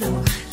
no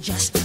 just